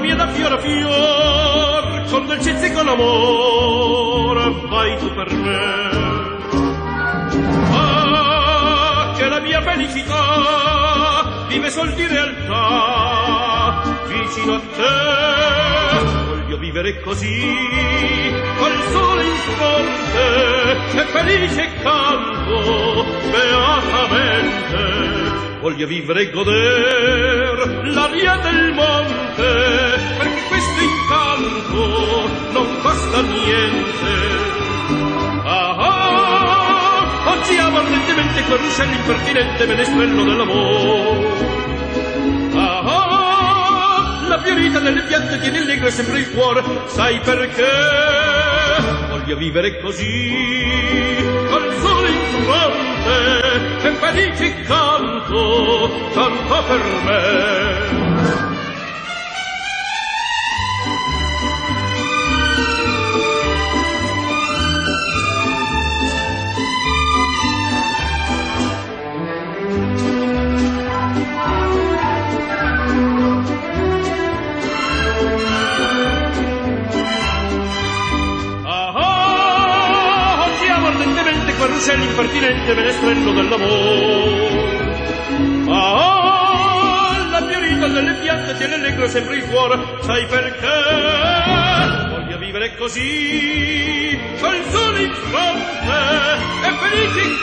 mio da fiore a fior, con dolcezza e con amore, vai tu per me. Ah, che la mia felicità vive sol di realtà, vicino a te. Voglio vivere così, col sole in fronte, e felice canto, beatamente voglio vivere e l'aria del monte, perché questo incanto non costa niente. Ah, ah, oggi amo ardentemente quel ruscello impertinente menestrello dell'amore. Ah, ah, la fiorita delle piante tiene allegro sempre il cuore, sai perché? Voglio vivere così, col tanto per me. Quel ruscello impertinente menestrello dell'amore. Ah, oh, la fiorita delle piante tiene allegro sempre il cuore, sai perché? Voglio vivere così, col sole in fronte e felici in